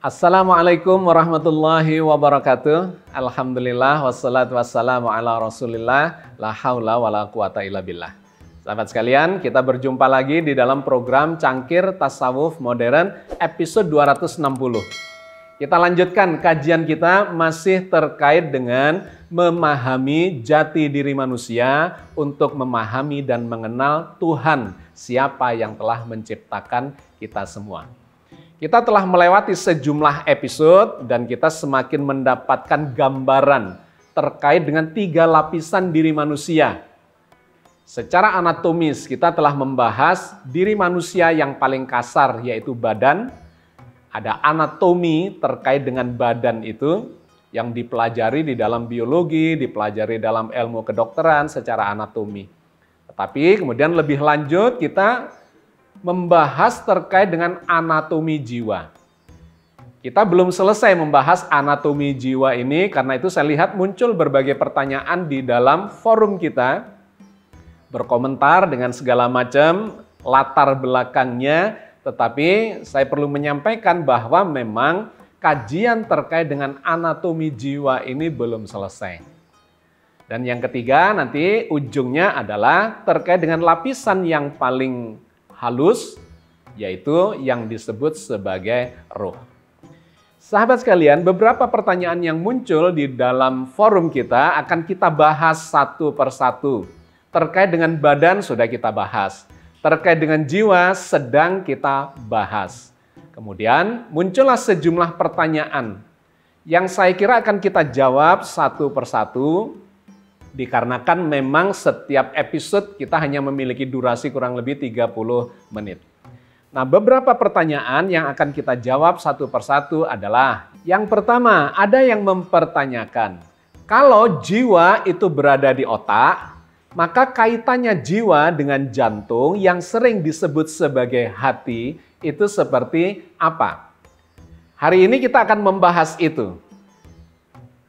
Assalamualaikum warahmatullahi wabarakatuh. Alhamdulillah wassalatu wassalamu ala Rasulillah la haula wala quwata illa billah. Sahabat sekalian, kita berjumpa lagi di dalam program Cangkir Tasawuf Modern episode 260. Kita lanjutkan kajian kita masih terkait dengan memahami jati diri manusia untuk memahami dan mengenal Tuhan, siapa yang telah menciptakan kita semua. Kita telah melewati sejumlah episode dan kita semakin mendapatkan gambaran terkait dengan tiga lapisan diri manusia. Secara anatomis kita telah membahas diri manusia yang paling kasar yaitu badan. Ada anatomi terkait dengan badan itu yang dipelajari di dalam biologi, dipelajari dalam ilmu kedokteran secara anatomi. Tetapi kemudian lebih lanjut kita membahas terkait dengan anatomi jiwa. Kita belum selesai membahas anatomi jiwa ini karena itu saya lihat muncul berbagai pertanyaan di dalam forum kita berkomentar dengan segala macam latar belakangnya tetapi saya perlu menyampaikan bahwa memang kajian terkait dengan anatomi jiwa ini belum selesai. Dan yang ketiga nanti ujungnya adalah terkait dengan lapisan yang paling halus, yaitu yang disebut sebagai roh. Sahabat sekalian, beberapa pertanyaan yang muncul di dalam forum kita akan kita bahas satu persatu. Terkait dengan badan sudah kita bahas. Terkait dengan jiwa sedang kita bahas. Kemudian muncullah sejumlah pertanyaan yang saya kira akan kita jawab satu persatu dikarenakan memang setiap episode kita hanya memiliki durasi kurang lebih 30 menit. Nah, beberapa pertanyaan yang akan kita jawab satu persatu adalah yang pertama, ada yang mempertanyakan, kalau jiwa itu berada di otak, maka kaitannya jiwa dengan jantung yang sering disebut sebagai hati itu seperti apa? Hari ini kita akan membahas itu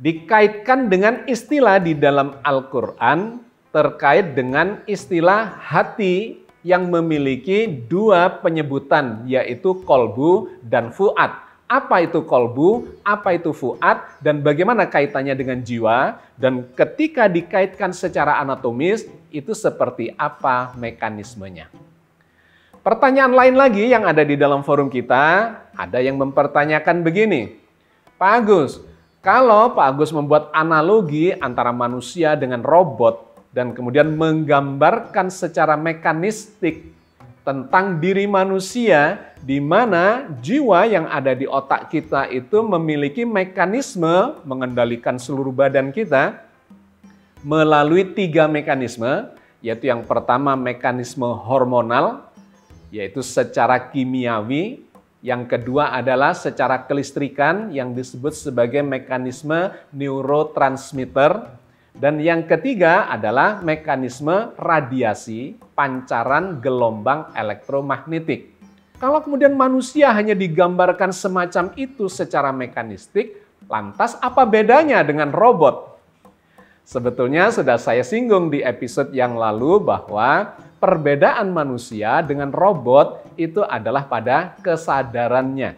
dikaitkan dengan istilah di dalam Al-Quran terkait dengan istilah hati yang memiliki dua penyebutan yaitu kolbu dan fuad. Apa itu kolbu, apa itu fuad, dan bagaimana kaitannya dengan jiwa, dan ketika dikaitkan secara anatomis, itu seperti apa mekanismenya. Pertanyaan lain lagi yang ada di dalam forum kita, ada yang mempertanyakan begini, Pak Agus, kalau Pak Agus membuat analogi antara manusia dengan robot dan kemudian menggambarkan secara mekanistik tentang diri manusia di mana jiwa yang ada di otak kita itu memiliki mekanisme mengendalikan seluruh badan kita melalui tiga mekanisme, yaitu yang pertama mekanisme hormonal, yaitu secara kimiawi, yang kedua adalah secara kelistrikan yang disebut sebagai mekanisme neurotransmitter. Dan yang ketiga adalah mekanisme radiasi pancaran gelombang elektromagnetik. Kalau kemudian manusia hanya digambarkan semacam itu secara mekanistik, lantas apa bedanya dengan robot? Sebetulnya sudah saya singgung di episode yang lalu bahwa perbedaan manusia dengan robot itu adalah pada kesadarannya.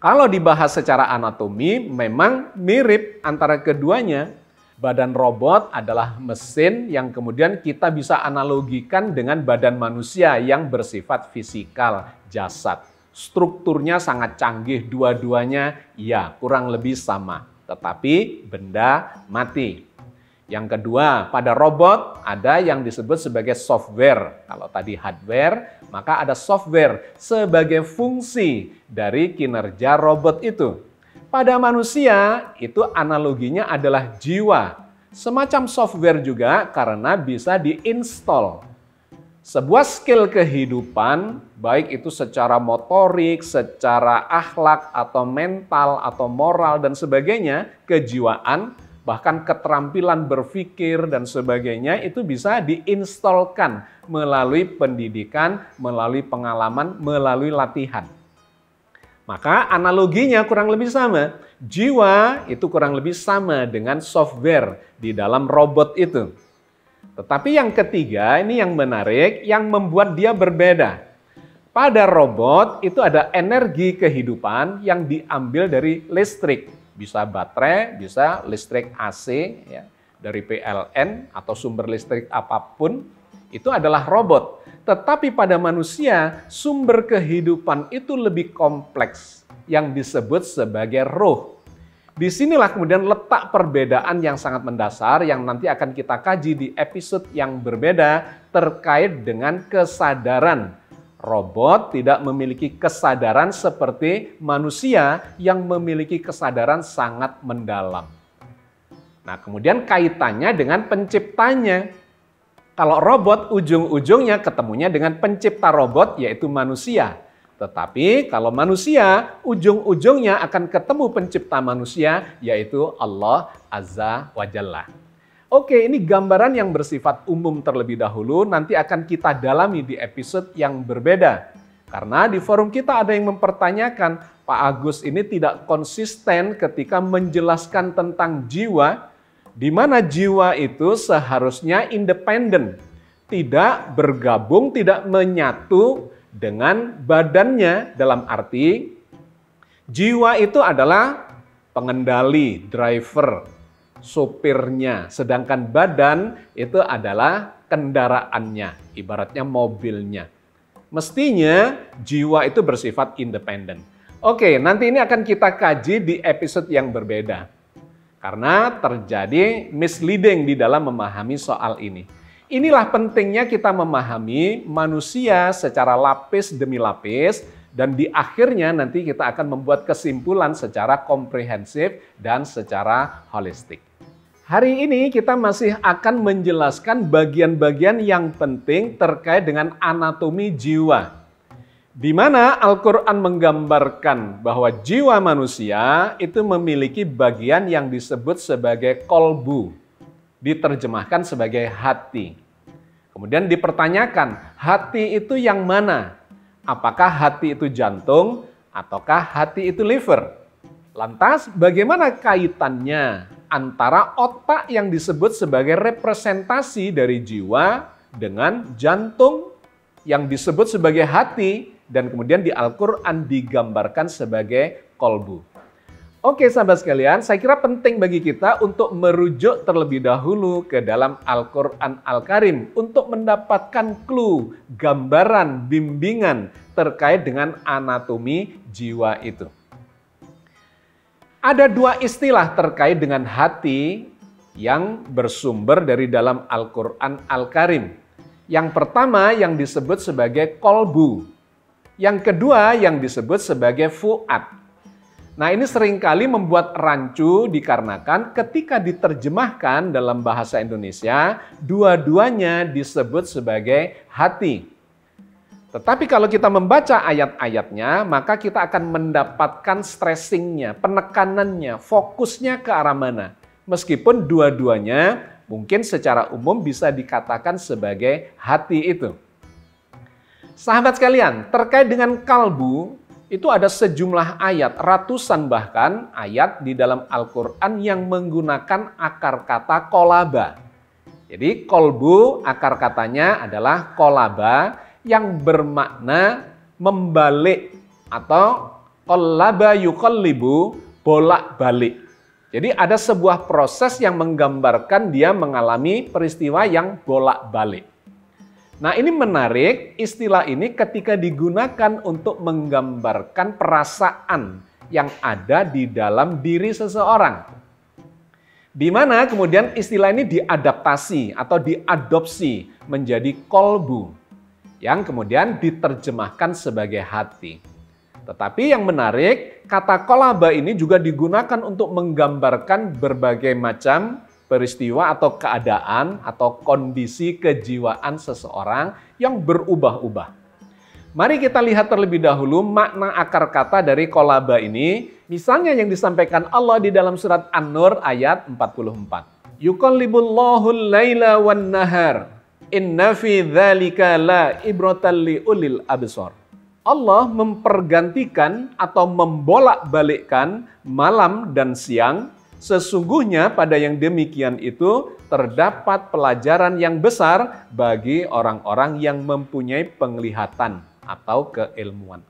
Kalau dibahas secara anatomi, memang mirip antara keduanya. Badan robot adalah mesin yang kemudian kita bisa analogikan dengan badan manusia yang bersifat fisikal, jasad. Strukturnya sangat canggih, dua-duanya ya kurang lebih sama. Tetapi benda mati. Yang kedua, pada robot ada yang disebut sebagai software. Kalau tadi hardware, maka ada software sebagai fungsi dari kinerja robot itu. Pada manusia, itu analoginya adalah jiwa. Semacam software juga karena bisa diinstal. Sebuah skill kehidupan, baik itu secara motorik, secara akhlak, atau mental, atau moral, dan sebagainya, kejiwaan, bahkan keterampilan berpikir dan sebagainya itu bisa diinstalkan melalui pendidikan, melalui pengalaman, melalui latihan. Maka analoginya kurang lebih sama. Jiwa itu kurang lebih sama dengan software di dalam robot itu. Tetapi yang ketiga, ini yang menarik, yang membuat dia berbeda. Pada robot itu ada energi kehidupan yang diambil dari listrik. Bisa baterai, bisa listrik AC, ya, dari PLN atau sumber listrik apa pun, itu adalah robot. Tetapi pada manusia, sumber kehidupan itu lebih kompleks yang disebut sebagai roh. Di sinilah kemudian letak perbedaan yang sangat mendasar yang nanti akan kita kaji di episode yang berbeda terkait dengan kesadaran Robot tidak memiliki kesadaran seperti manusia yang memiliki kesadaran sangat mendalam. Nah, kemudian kaitannya dengan penciptanya. Kalau robot ujung-ujungnya ketemunya dengan pencipta robot yaitu manusia. Tetapi kalau manusia ujung-ujungnya akan ketemu pencipta manusia yaitu Allah Azza wa Jalla. Oke, ini gambaran yang bersifat umum terlebih dahulu, nanti akan kita dalami di episode yang berbeda. Karena di forum kita ada yang mempertanyakan, Pak Agus ini tidak konsisten ketika menjelaskan tentang jiwa, di mana jiwa itu seharusnya independen, tidak bergabung, tidak menyatu dengan badannya dalam arti jiwa itu adalah pengendali, driver, sopirnya, sedangkan badan itu adalah kendaraannya, ibaratnya mobilnya. Mestinya jiwa itu bersifat independen. Oke, nanti ini akan kita kaji di episode yang berbeda. Karena terjadi misleading di dalam memahami soal ini. Inilah pentingnya kita memahami manusia secara lapis demi lapis dan di akhirnya nanti kita akan membuat kesimpulan secara komprehensif dan secara holistik. Hari ini kita masih akan menjelaskan bagian-bagian yang penting terkait dengan anatomi jiwa. Di mana Al-Quran menggambarkan bahwa jiwa manusia itu memiliki bagian yang disebut sebagai kolbu. Diterjemahkan sebagai hati. Kemudian dipertanyakan, hati itu yang mana? Apakah hati itu jantung ataukah hati itu liver? Lantas bagaimana kaitannya antara otak yang disebut sebagai representasi dari jiwa dengan jantung yang disebut sebagai hati dan kemudian di Al-Quran digambarkan sebagai kolbu. Oke sahabat sekalian, saya kira penting bagi kita untuk merujuk terlebih dahulu ke dalam Al-Quran Al-Karim untuk mendapatkan clue, gambaran, bimbingan terkait dengan anatomi jiwa itu. Ada dua istilah terkait dengan hati yang bersumber dari dalam Al-Quran Al-Karim. Yang pertama yang disebut sebagai kolbu. Yang kedua yang disebut sebagai fuad. Nah ini sering kali membuat rancu dikarenakan ketika diterjemahkan dalam bahasa Indonesia, dua-duanya disebut sebagai hati. Tetapi kalau kita membaca ayat-ayatnya, maka kita akan mendapatkan stressingnya, penekanannya, fokusnya ke arah mana. Meskipun dua-duanya mungkin secara umum bisa dikatakan sebagai hati itu. Sahabat sekalian, terkait dengan kalbu, itu ada sejumlah ayat, ratusan bahkan ayat di dalam Al-Quran yang menggunakan akar kata kolaba. Jadi kolbu akar katanya adalah kolaba, yang bermakna membalik atau qallaba yuqallibu bolak-balik. Jadi ada sebuah proses yang menggambarkan dia mengalami peristiwa yang bolak-balik. Nah ini menarik, istilah ini ketika digunakan untuk menggambarkan perasaan yang ada di dalam diri seseorang. Di mana kemudian istilah ini diadaptasi atau diadopsi menjadi kolbu yang kemudian diterjemahkan sebagai hati. Tetapi yang menarik, kata kolaba ini juga digunakan untuk menggambarkan berbagai macam peristiwa atau keadaan atau kondisi kejiwaan seseorang yang berubah-ubah. Mari kita lihat terlebih dahulu makna akar kata dari kolaba ini. Misalnya yang disampaikan Allah di dalam surat An-Nur ayat 44. Yukallibullahu laila wan nahar Inna fi dzalika la li ulil absar. Allah mempergantikan atau membolak-balikkan malam dan siang. Sesungguhnya pada yang demikian itu terdapat pelajaran yang besar bagi orang-orang yang mempunyai penglihatan. atau keilmuan.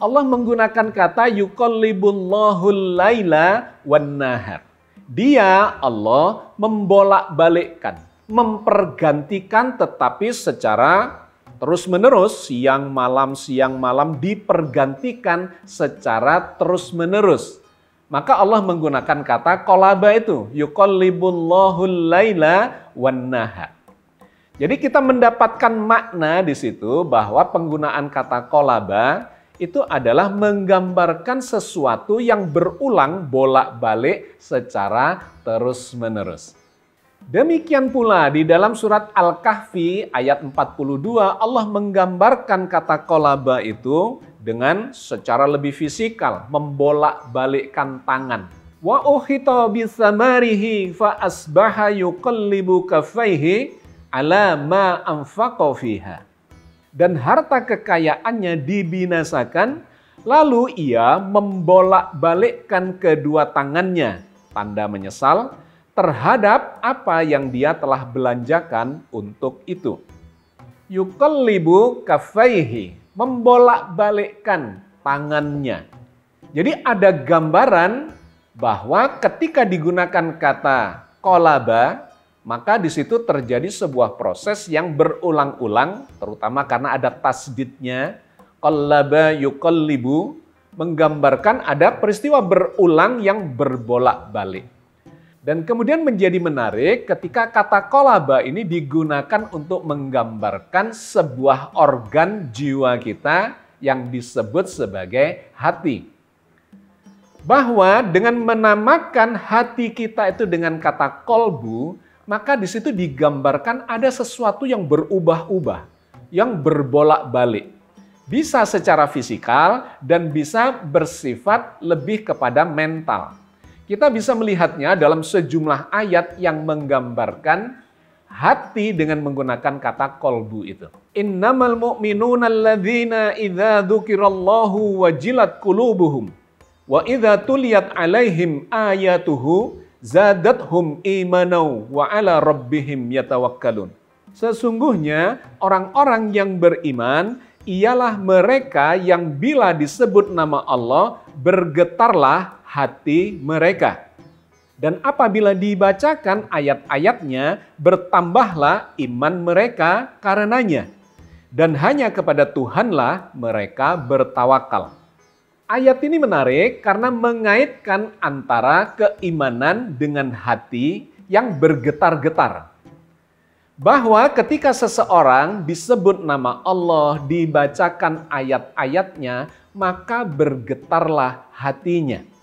Allah menggunakan kata yuqallibullahul laila wan nahar. Dia Allah membolak-balikkan, mempergantikan tetapi secara terus-menerus siang malam siang malam dipergantikan secara terus-menerus. Maka Allah menggunakan kata kolaba itu, yuqallibullahul laila wan. Jadi kita mendapatkan makna di situ bahwa penggunaan kata kolaba itu adalah menggambarkan sesuatu yang berulang bolak-balik secara terus-menerus. Demikian pula di dalam surat Al-Kahfi ayat 42 Allah menggambarkan kata kolaba itu dengan secara lebih fisikal, membolak-balikkan tangan. Wa uhita bisamarihi fa asbaha yuqallibu kafaihi ala ma anfaqa fiha. Dan harta kekayaannya dibinasakan, lalu ia membolak-balikkan kedua tangannya, tanda menyesal, terhadap apa yang dia telah belanjakan untuk itu. Yuqallibu kafaihi, membolak-balikkan tangannya. Jadi ada gambaran bahwa ketika digunakan kata kolaba, maka di situ terjadi sebuah proses yang berulang-ulang, terutama karena ada tasdidnya, kolaba yukollibu, menggambarkan ada peristiwa berulang yang berbolak-balik. Dan kemudian menjadi menarik ketika kata kolaba ini digunakan untuk menggambarkan sebuah organ jiwa kita yang disebut sebagai hati. Bahwa dengan menamakan hati kita itu dengan kata kolbu, maka di situ digambarkan ada sesuatu yang berubah-ubah, yang berbolak-balik. Bisa secara fisikal dan bisa bersifat lebih kepada mental. Kita bisa melihatnya dalam sejumlah ayat yang menggambarkan hati dengan menggunakan kata kolbu itu. Innamal mu'minuna alladzina idza dzukirallahu wajilat qulubuhum wa idza tuliyat alaihim ayatuhu zadathum imanau wa ala rabbihim yatawakkalun. Sesungguhnya orang-orang yang beriman ialah mereka yang bila disebut nama Allah bergetarlah hati mereka. Dan apabila dibacakan ayat-ayatnya, bertambahlah iman mereka karenanya. Dan hanya kepada Tuhanlah mereka bertawakal. Ayat ini menarik karena mengaitkan antara keimanan dengan hati yang bergetar-getar. Bahwa ketika seseorang disebut nama Allah, dibacakan ayat-ayatnya, maka bergetarlah hatinya.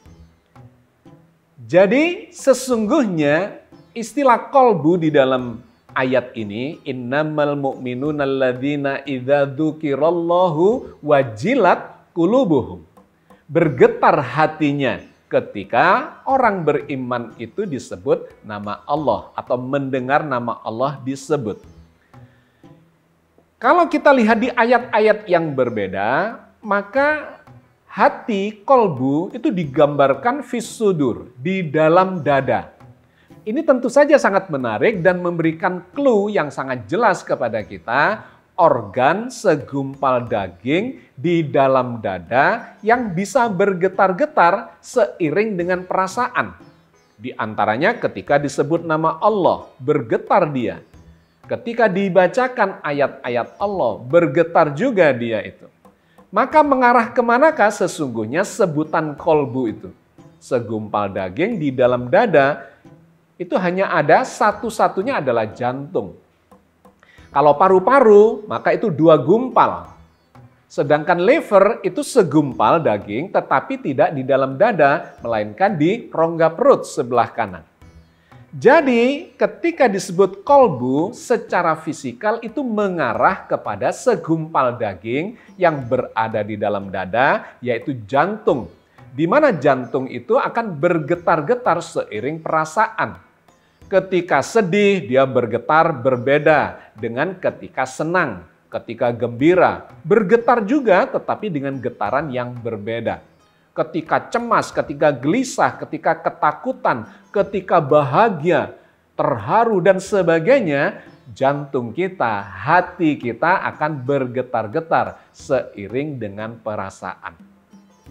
Jadi sesungguhnya istilah kolbu di dalam ayat ini innamal mu'minuna alladzina idza dzukirallahu wajilat qulubuhum. Bergetar hatinya ketika orang beriman itu disebut nama Allah atau mendengar nama Allah disebut. Kalau kita lihat di ayat-ayat yang berbeda, maka hati kolbu itu digambarkan visudur di dalam dada. Ini tentu saja sangat menarik dan memberikan clue yang sangat jelas kepada kita organ segumpal daging di dalam dada yang bisa bergetar-getar seiring dengan perasaan. Di antaranya ketika disebut nama Allah, bergetar dia. Ketika dibacakan ayat-ayat Allah, bergetar juga dia itu. Maka mengarah ke manakah sesungguhnya sebutan kolbu itu? Segumpal daging di dalam dada itu hanya ada satu-satunya adalah jantung. Kalau paru-paru, maka itu dua gumpal. Sedangkan liver itu segumpal daging tetapi tidak di dalam dada, melainkan di rongga perut sebelah kanan. Jadi ketika disebut kolbu secara fisikal itu mengarah kepada segumpal daging yang berada di dalam dada yaitu jantung. Di mana jantung itu akan bergetar-getar seiring perasaan. Ketika sedih dia bergetar berbeda dengan ketika senang, ketika gembira. Bergetar juga tetapi dengan getaran yang berbeda ketika cemas, ketika gelisah, ketika ketakutan, ketika bahagia, terharu, dan sebagainya, jantung kita, hati kita akan bergetar-getar seiring dengan perasaan.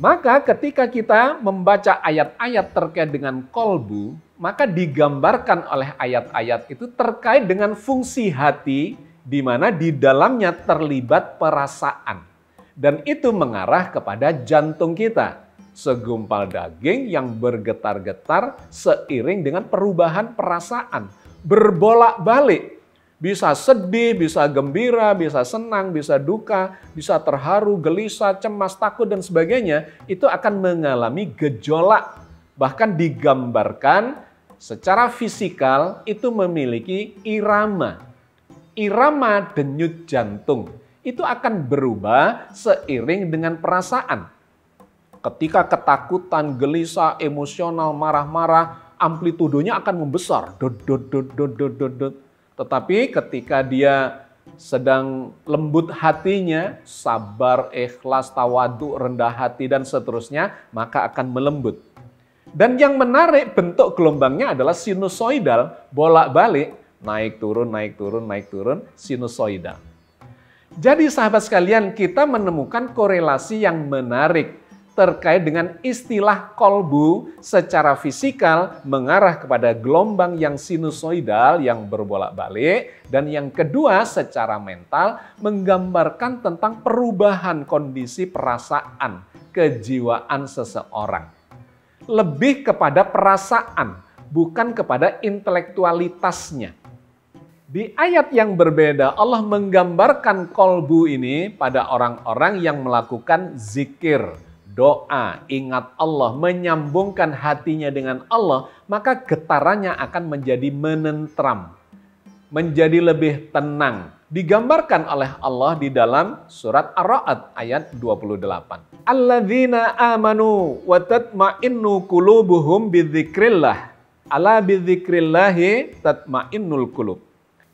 Maka ketika kita membaca ayat-ayat terkait dengan kolbu, maka digambarkan oleh ayat-ayat itu terkait dengan fungsi hati di mana di dalamnya terlibat perasaan. Dan itu mengarah kepada jantung kita. Segumpal daging yang bergetar-getar seiring dengan perubahan perasaan. Berbolak-balik bisa sedih, bisa gembira, bisa senang, bisa duka, bisa terharu, gelisah, cemas, takut, dan sebagainya, itu akan mengalami gejolak. Bahkan digambarkan secara fisikal itu memiliki irama. Irama denyut jantung itu akan berubah seiring dengan perasaan. Ketika ketakutan, gelisah, emosional, marah-marah, amplitudonya akan membesar. Dot, dot, dot, dot, dot, dot, dot tetapi ketika dia sedang lembut hatinya, sabar, ikhlas, tawadu, rendah hati, dan seterusnya, maka akan melembut. Dan yang menarik bentuk gelombangnya adalah sinusoidal, bolak-balik, naik turun, naik turun, naik turun, sinusoidal. Jadi sahabat sekalian, kita menemukan korelasi yang menarik terkait dengan istilah kolbu secara fisikal mengarah kepada gelombang yang sinusoidal yang berbolak-balik dan yang kedua secara mental menggambarkan tentang perubahan kondisi perasaan kejiwaan seseorang. Lebih kepada perasaan, bukan kepada intelektualitasnya. Di ayat yang berbeda, Allah menggambarkan kolbu ini pada orang-orang yang melakukan zikir, doa, ingat Allah, menyambungkan hatinya dengan Allah, maka getarannya akan menjadi menentram, menjadi lebih tenang. Digambarkan oleh Allah di dalam surat Ar-Ra'd ayat 28. Alladzina amanu wa tatma'innu qulubuhum bidzikrillah. Ala bidzikrillahi tatma'innul qulub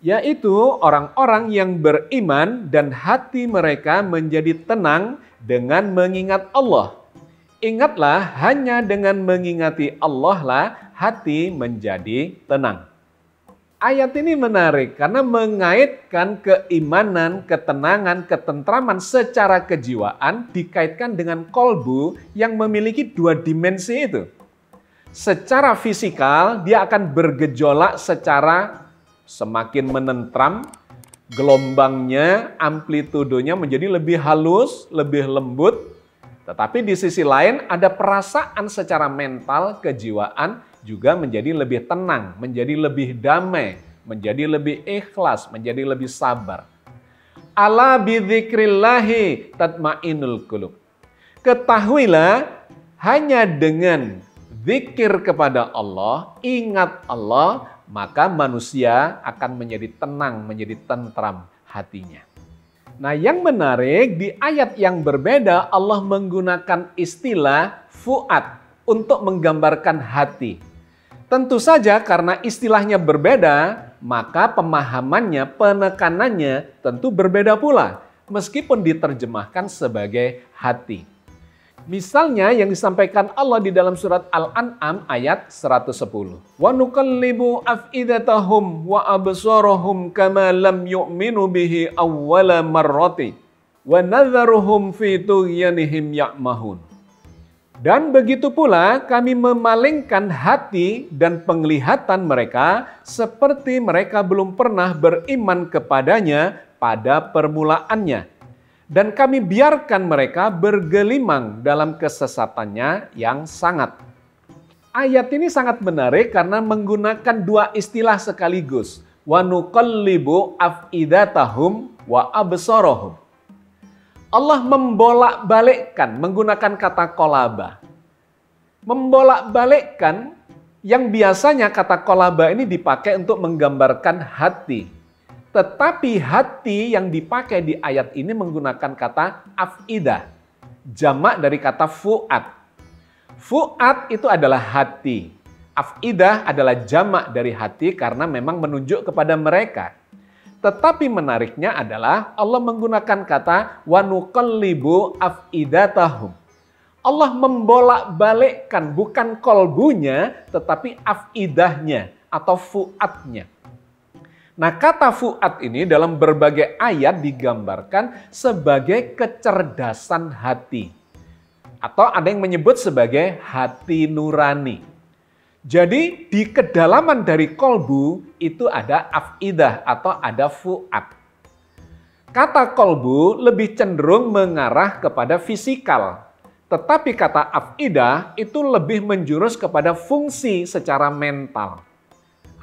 yaitu orang-orang yang beriman dan hati mereka menjadi tenang dengan mengingat Allah. Ingatlah, hanya dengan mengingati Allah lah hati menjadi tenang. Ayat ini menarik karena mengaitkan keimanan, ketenangan, ketentraman secara kejiwaan dikaitkan dengan kolbu yang memiliki dua dimensi itu. Secara fisikal, dia akan bergejolak secara semakin menentram, gelombangnya, amplitudonya menjadi lebih halus, lebih lembut. Tetapi di sisi lain ada perasaan secara mental, kejiwaan juga menjadi lebih tenang, menjadi lebih damai, menjadi lebih ikhlas, menjadi lebih sabar. Ala bidzikrillahi tatmainul qulub. Ketahuilah hanya dengan zikir kepada Allah, ingat Allah, maka manusia akan menjadi tenang, menjadi tentram hatinya. Nah, yang menarik di ayat yang berbeda Allah menggunakan istilah fuad untuk menggambarkan hati. Tentu saja karena istilahnya berbeda, maka pemahamannya, penekanannya tentu berbeda pula meskipun diterjemahkan sebagai hati. Misalnya yang disampaikan Allah di dalam surat Al-An'am ayat 110. Wa nuqallibu af'idatahum wa absarahum kama lam yu'minu bihi awwala marrati wa nadharuhum fi tughyanihim ya'mahun. Dan begitu pula kami memalingkan hati dan penglihatan mereka seperti mereka belum pernah beriman kepadanya pada permulaannya dan kami biarkan mereka bergelimang dalam kesesatannya yang sangat. Ayat ini sangat menarik karena menggunakan dua istilah sekaligus. Wa nuqallibu af'idatahum wa. Allah membolak-balikkan menggunakan kata kolaba. Membolak-balikkan yang biasanya kata kolaba ini dipakai untuk menggambarkan hati tetapi hati yang dipakai di ayat ini menggunakan kata af'idah. Jamak dari kata fu'ad. Fu'ad itu adalah hati. Af'idah adalah jamak dari hati karena memang menunjuk kepada mereka. Tetapi menariknya adalah Allah menggunakan kata wanuqallibu af'idatahum. Allah membolak-balikkan bukan kolbunya tetapi afidahnya atau fuadnya. Nah, kata fuad ini dalam berbagai ayat digambarkan sebagai kecerdasan hati. Atau ada yang menyebut sebagai hati nurani. Jadi di kedalaman dari kolbu itu ada afidah atau ada fuad. Kata kolbu lebih cenderung mengarah kepada fisikal. Tetapi kata afidah itu lebih menjurus kepada fungsi secara mental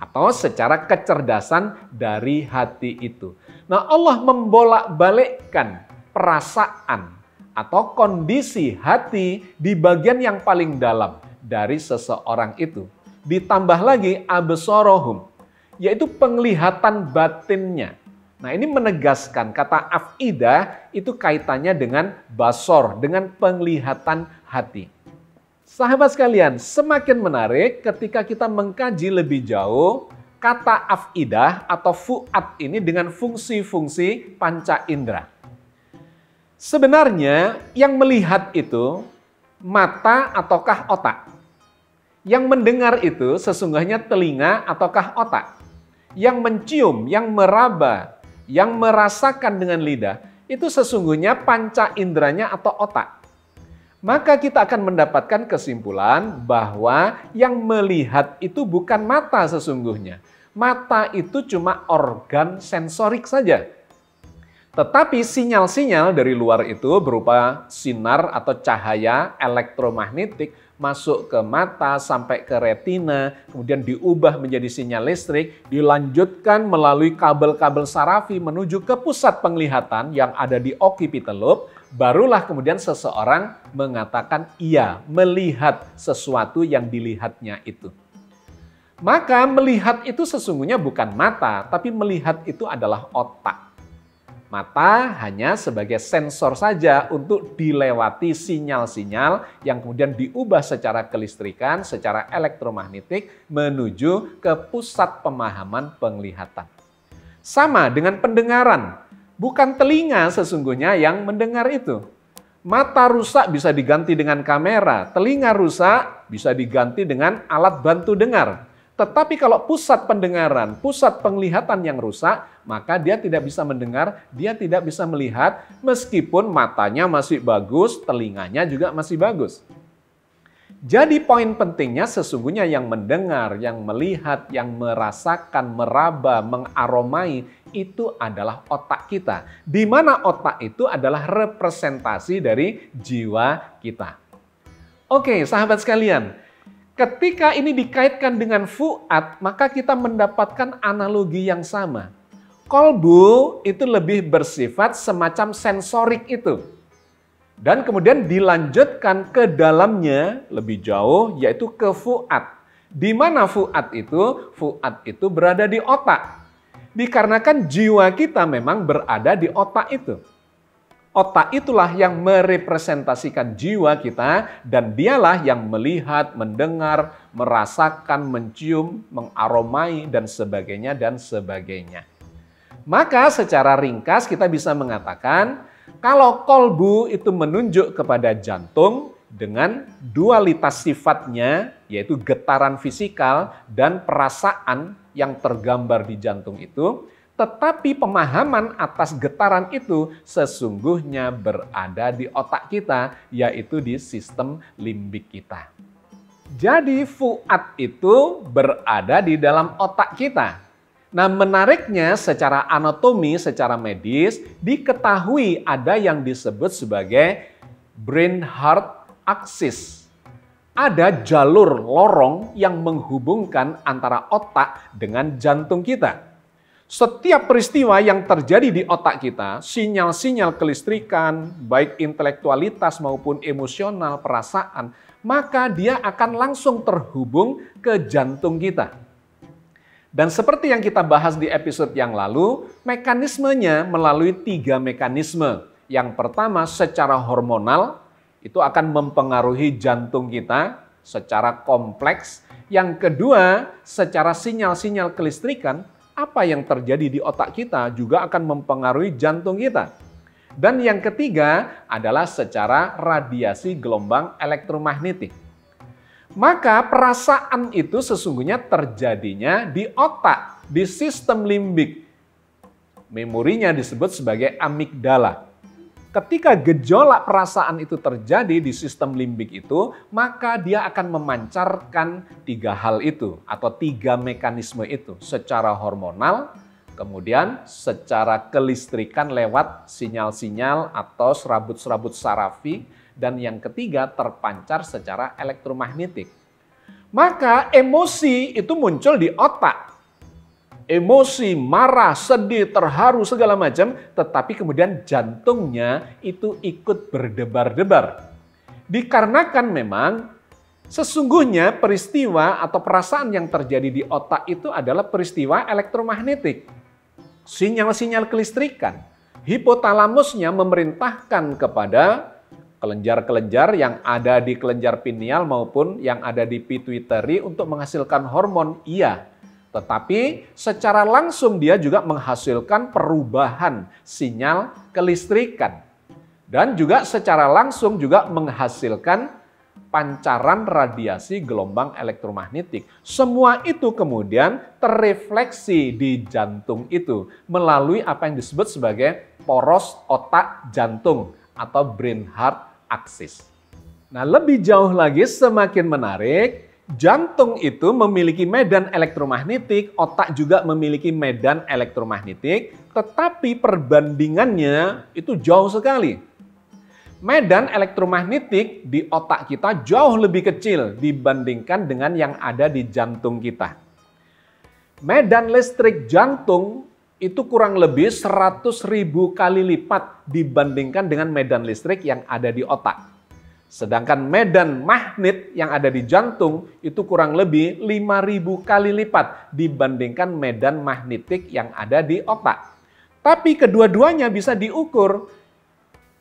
atau secara kecerdasan dari hati itu. Nah, Allah membolak-balikkan perasaan atau kondisi hati di bagian yang paling dalam dari seseorang itu. Ditambah lagi abesorohum, yaitu penglihatan batinnya. Nah ini menegaskan kata afidah itu kaitannya dengan basor, dengan penglihatan hati. Sahabat sekalian, semakin menarik ketika kita mengkaji lebih jauh kata afidah atau fuad ini dengan fungsi-fungsi panca indera. Sebenarnya yang melihat itu mata ataukah otak? Yang mendengar itu sesungguhnya telinga ataukah otak? Yang mencium, yang meraba, yang merasakan dengan lidah, itu sesungguhnya panca inderanya atau otak maka kita akan mendapatkan kesimpulan bahwa yang melihat itu bukan mata sesungguhnya. Mata itu cuma organ sensorik saja. Tetapi sinyal-sinyal dari luar itu berupa sinar atau cahaya elektromagnetik masuk ke mata sampai ke retina, kemudian diubah menjadi sinyal listrik, dilanjutkan melalui kabel-kabel sarafi menuju ke pusat penglihatan yang ada di occipital lobe, barulah kemudian seseorang mengatakan ia melihat sesuatu yang dilihatnya itu. Maka melihat itu sesungguhnya bukan mata, tapi melihat itu adalah otak. Mata hanya sebagai sensor saja untuk dilewati sinyal-sinyal yang kemudian diubah secara kelistrikan, secara elektromagnetik menuju ke pusat pemahaman penglihatan. Sama dengan pendengaran. Bukan telinga sesungguhnya yang mendengar itu. Mata rusak bisa diganti dengan kamera, telinga rusak bisa diganti dengan alat bantu dengar. Tetapi kalau pusat pendengaran, pusat penglihatan yang rusak, maka dia tidak bisa mendengar, dia tidak bisa melihat, meskipun matanya masih bagus, telinganya juga masih bagus. Jadi poin pentingnya sesungguhnya yang mendengar, yang melihat, yang merasakan, meraba, mengaromai itu adalah otak kita. Di mana otak itu adalah representasi dari jiwa kita. Oke, sahabat sekalian, ketika ini dikaitkan dengan fuad, maka kita mendapatkan analogi yang sama. Kolbu itu lebih bersifat semacam sensorik itu dan kemudian dilanjutkan ke dalamnya lebih jauh yaitu ke fuad. Di mana fuad itu? Fuad itu berada di otak. Dikarenakan jiwa kita memang berada di otak itu. Otak itulah yang merepresentasikan jiwa kita dan dialah yang melihat, mendengar, merasakan, mencium, mengaromai dan sebagainya dan sebagainya. Maka secara ringkas kita bisa mengatakan kalau kolbu itu menunjuk kepada jantung dengan dualitas sifatnya, yaitu getaran fisikal dan perasaan yang tergambar di jantung itu, tetapi pemahaman atas getaran itu sesungguhnya berada di otak kita, yaitu di sistem limbik kita. Jadi fuad itu berada di dalam otak kita. Nah menariknya secara anatomi, secara medis, diketahui ada yang disebut sebagai brain heart axis. Ada jalur lorong yang menghubungkan antara otak dengan jantung kita. Setiap peristiwa yang terjadi di otak kita, sinyal-sinyal kelistrikan, baik intelektualitas maupun emosional, perasaan, maka dia akan langsung terhubung ke jantung kita. Dan seperti yang kita bahas di episode yang lalu, mekanismenya melalui tiga mekanisme. Yang pertama secara hormonal, itu akan mempengaruhi jantung kita secara kompleks. Yang kedua, secara sinyal-sinyal kelistrikan, apa yang terjadi di otak kita juga akan mempengaruhi jantung kita. Dan yang ketiga adalah secara radiasi gelombang elektromagnetik. Maka perasaan itu sesungguhnya terjadinya di otak. di sistem limbik. Memorinya disebut sebagai amigdala. Ketika gejolak perasaan itu terjadi di sistem limbik itu, maka dia akan memancarkan tiga hal itu atau tiga mekanisme itu secara hormonal, kemudian secara kelistrikan lewat sinyal-sinyal atau serabut-serabut sarafi, dan yang ketiga terpancar secara elektromagnetik. Maka emosi itu muncul di otak emosi, marah, sedih, terharu, segala macam, tetapi kemudian jantungnya itu ikut berdebar-debar. Dikarenakan memang sesungguhnya peristiwa atau perasaan yang terjadi di otak itu adalah peristiwa elektromagnetik. Sinyal-sinyal kelistrikan. Hipotalamusnya memerintahkan kepada kelenjar-kelenjar yang ada di kelenjar pineal maupun yang ada di pituitary untuk menghasilkan hormon iya tetapi secara langsung dia juga menghasilkan perubahan sinyal kelistrikan. Dan juga secara langsung juga menghasilkan pancaran radiasi gelombang elektromagnetik. Semua itu kemudian terrefleksi di jantung itu melalui apa yang disebut sebagai poros otak jantung atau brain heart axis. Nah, lebih jauh lagi semakin menarik jantung itu memiliki medan elektromagnetik, otak juga memiliki medan elektromagnetik, tetapi perbandingannya itu jauh sekali. Medan elektromagnetik di otak kita jauh lebih kecil dibandingkan dengan yang ada di jantung kita. Medan listrik jantung itu kurang lebih 100 ribu kali lipat dibandingkan dengan medan listrik yang ada di otak. Sedangkan medan magnet yang ada di jantung itu kurang lebih 5000 kali lipat dibandingkan medan magnetik yang ada di otak. Tapi kedua-duanya bisa diukur.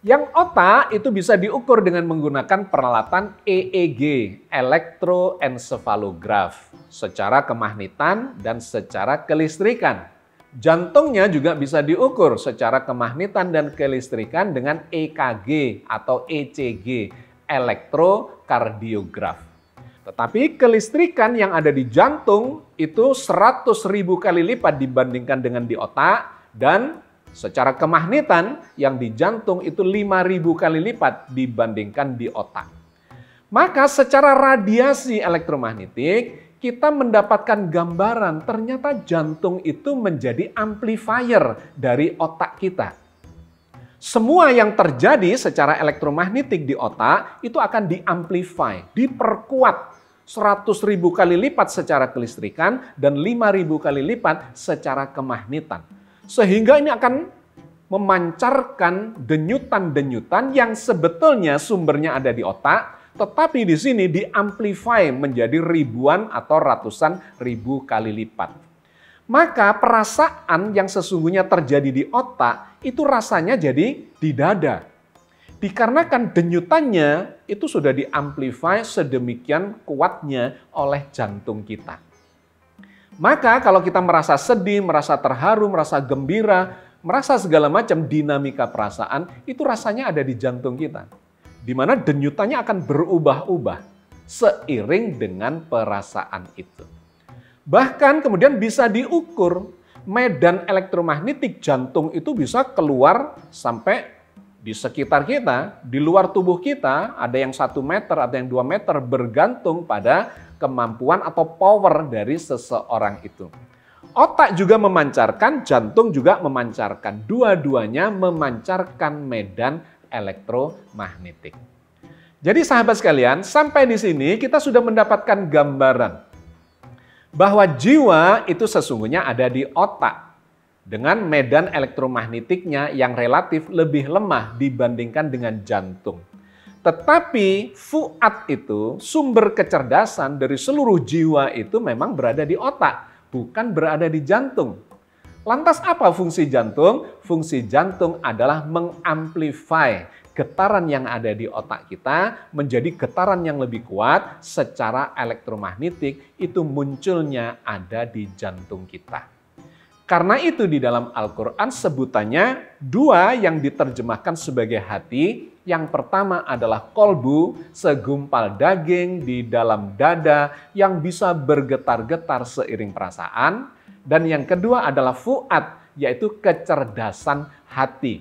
Yang otak itu bisa diukur dengan menggunakan peralatan EEG, elektroencephalograph, secara kemagnetan dan secara kelistrikan. Jantungnya juga bisa diukur secara kemagnetan dan kelistrikan dengan EKG atau ECG, elektrokardiograf. Tetapi kelistrikan yang ada di jantung itu 100 ribu kali lipat dibandingkan dengan di otak dan secara kemagnetan yang di jantung itu 5000 kali lipat dibandingkan di otak. Maka secara radiasi elektromagnetik kita mendapatkan gambaran ternyata jantung itu menjadi amplifier dari otak kita. Semua yang terjadi secara elektromagnetik di otak itu akan diamplify, diperkuat 100 ribu kali lipat secara kelistrikan dan 5 ribu kali lipat secara kemagnetan. Sehingga ini akan memancarkan denyutan-denyutan yang sebetulnya sumbernya ada di otak, tetapi di sini diamplify menjadi ribuan atau ratusan ribu kali lipat maka perasaan yang sesungguhnya terjadi di otak itu rasanya jadi di dada. Dikarenakan denyutannya itu sudah diamplify sedemikian kuatnya oleh jantung kita. Maka kalau kita merasa sedih, merasa terharu, merasa gembira, merasa segala macam dinamika perasaan, itu rasanya ada di jantung kita. Di mana denyutannya akan berubah-ubah seiring dengan perasaan itu. Bahkan kemudian bisa diukur medan elektromagnetik jantung itu bisa keluar sampai di sekitar kita, di luar tubuh kita, ada yang satu meter, ada yang dua meter, bergantung pada kemampuan atau power dari seseorang itu. Otak juga memancarkan, jantung juga memancarkan. Dua-duanya memancarkan medan elektromagnetik. Jadi sahabat sekalian, sampai di sini kita sudah mendapatkan gambaran bahwa jiwa itu sesungguhnya ada di otak dengan medan elektromagnetiknya yang relatif lebih lemah dibandingkan dengan jantung. Tetapi fuad itu, sumber kecerdasan dari seluruh jiwa itu memang berada di otak, bukan berada di jantung. Lantas apa fungsi jantung? Fungsi jantung adalah mengamplify getaran yang ada di otak kita menjadi getaran yang lebih kuat secara elektromagnetik itu munculnya ada di jantung kita. Karena itu di dalam Al-Quran sebutannya dua yang diterjemahkan sebagai hati. Yang pertama adalah kolbu, segumpal daging di dalam dada yang bisa bergetar-getar seiring perasaan. Dan yang kedua adalah fuad, yaitu kecerdasan hati.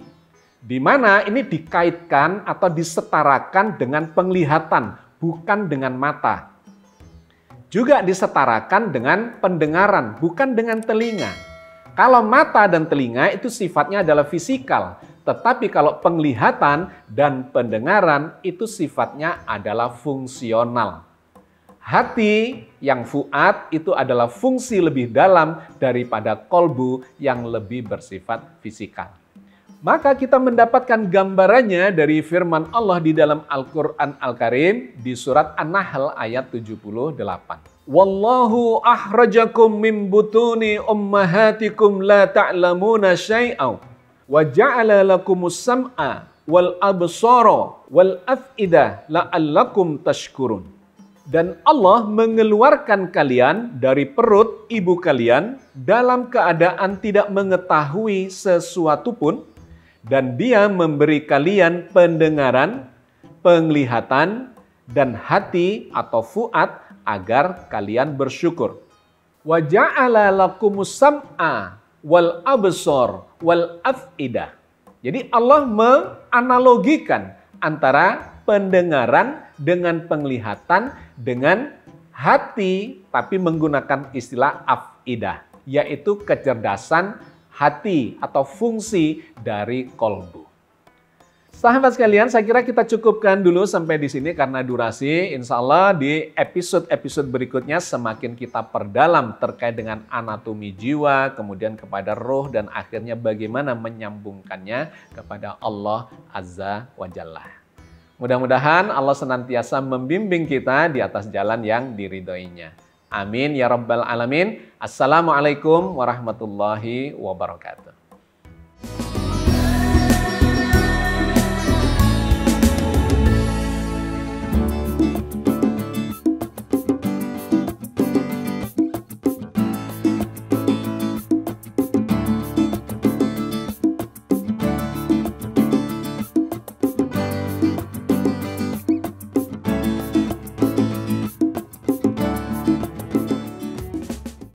Di mana ini dikaitkan atau disetarakan dengan penglihatan, bukan dengan mata. Juga disetarakan dengan pendengaran, bukan dengan telinga. Kalau mata dan telinga itu sifatnya adalah fisikal, tetapi kalau penglihatan dan pendengaran itu sifatnya adalah fungsional. Hati yang fuad itu adalah fungsi lebih dalam daripada kolbu yang lebih bersifat fisikal. Maka kita mendapatkan gambarannya dari firman Allah di dalam Al-Quran Al-Karim di surat An-Nahl ayat 78. Wallahu ahrajakum min butuni ummahatikum la ta'lamuna syai'aw wa ja'ala lakumus sam'a wal absara wal af'idah la'allakum tashkurun. Dan Allah mengeluarkan kalian dari perut ibu kalian dalam keadaan tidak mengetahui sesuatu pun, dan dia memberi kalian pendengaran, penglihatan, dan hati atau fuad agar kalian bersyukur. Wa ja'ala lakumus sam'a wal absor wal af'idah. Jadi Allah menganalogikan antara pendengaran dengan penglihatan dengan hati tapi menggunakan istilah afidah yaitu kecerdasan hati atau fungsi dari kolbu. Sahabat sekalian, saya kira kita cukupkan dulu sampai di sini karena durasi. Insya Allah di episode-episode berikutnya semakin kita perdalam terkait dengan anatomi jiwa, kemudian kepada roh, dan akhirnya bagaimana menyambungkannya kepada Allah Azza wa Jalla. Mudah-mudahan Allah senantiasa membimbing kita di atas jalan yang diridhoinya. Amin ya rabbal alamin. Assalamualaikum warahmatullahi wabarakatuh.